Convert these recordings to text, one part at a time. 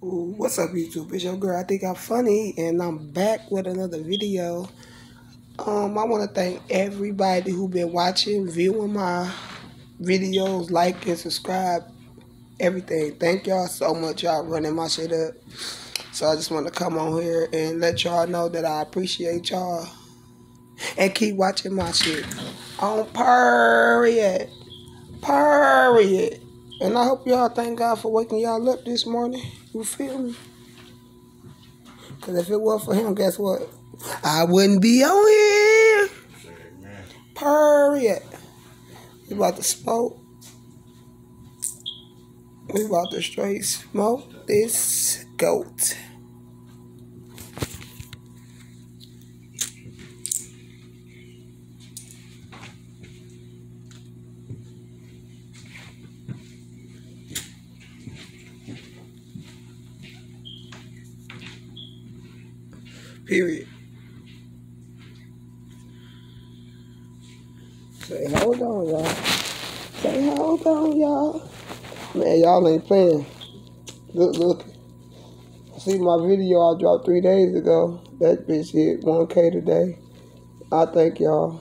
What's up YouTube? It's your girl, I think I'm funny, and I'm back with another video. Um, I want to thank everybody who been watching, viewing my videos, like and subscribe, everything. Thank y'all so much. Y'all running my shit up. So I just want to come on here and let y'all know that I appreciate y'all. And keep watching my shit. On period. Period. And I hope y'all thank God for waking y'all up this morning. You feel me? Because if it was for him, guess what? I wouldn't be on here. Period. We about to smoke. We about to straight smoke this goat. Period. Say hold on, y'all. Say hold on, y'all. Man, y'all ain't playing. Look, look. See my video I dropped three days ago. That bitch hit 1K today. I thank y'all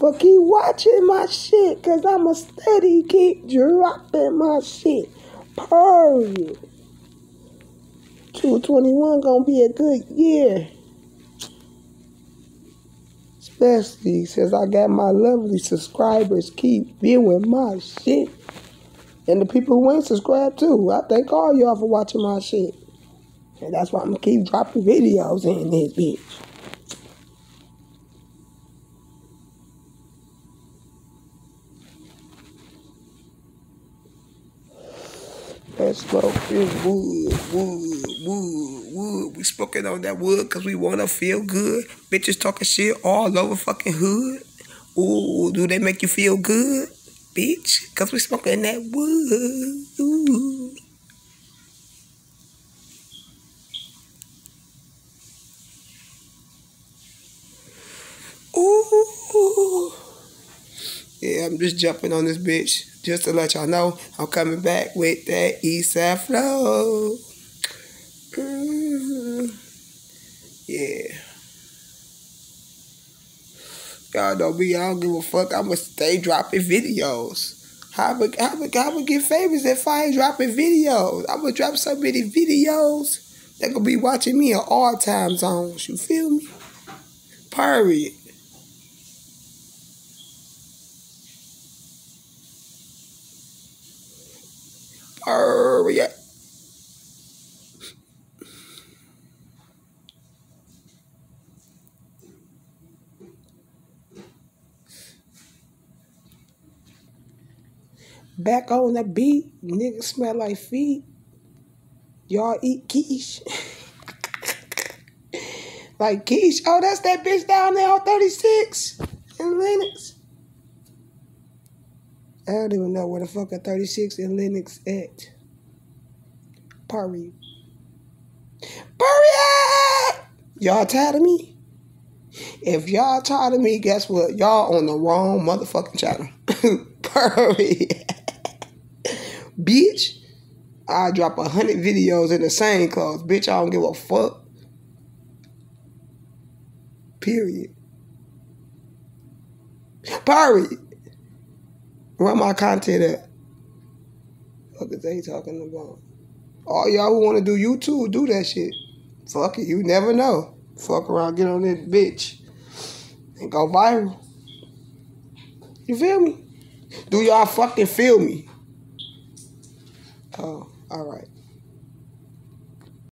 for keep watching my shit, cause I'm a steady keep dropping my shit. Period. 221 gonna be a good year. Especially since I got my lovely subscribers keep viewing my shit. And the people who ain't subscribed too. I thank all y'all for watching my shit. And that's why I'm gonna keep dropping videos in this bitch. Smoke this wood, wood, wood, wood. We smoking on that wood because we want to feel good. Bitches talking shit all over fucking hood. Ooh, do they make you feel good? Bitch, because we smoking that wood. Ooh. I'm just jumping on this bitch just to let y'all know I'm coming back with that Eastside flow. Mm-hmm. Yeah. Y'all know me, I don't give a fuck. I'ma stay dropping videos. How am I, how how get famous if I ain't dropping videos? I'm gonna drop so many videos that gonna be watching me in all time zones. You feel me? Period. Hurry up. Back on the beat, niggas smell like feet. Y'all eat quiche. like quiche. Oh, that's that bitch down there on 36 in Lenox. I don't even know where the fuck a 36 in Lenox at. Period. Period! Y'all tired of me? If y'all tired of me, guess what? Y'all on the wrong motherfucking channel. Period. Bitch, I drop a hundred videos in the same clothes. Bitch, I don't give a fuck. Period. Period. Where my content at? What is they talking about? All y'all who want to do YouTube, do that shit. Fuck it, you never know. Fuck around, get on this bitch, and go viral. You feel me? Do y'all fucking feel me? Oh, all right.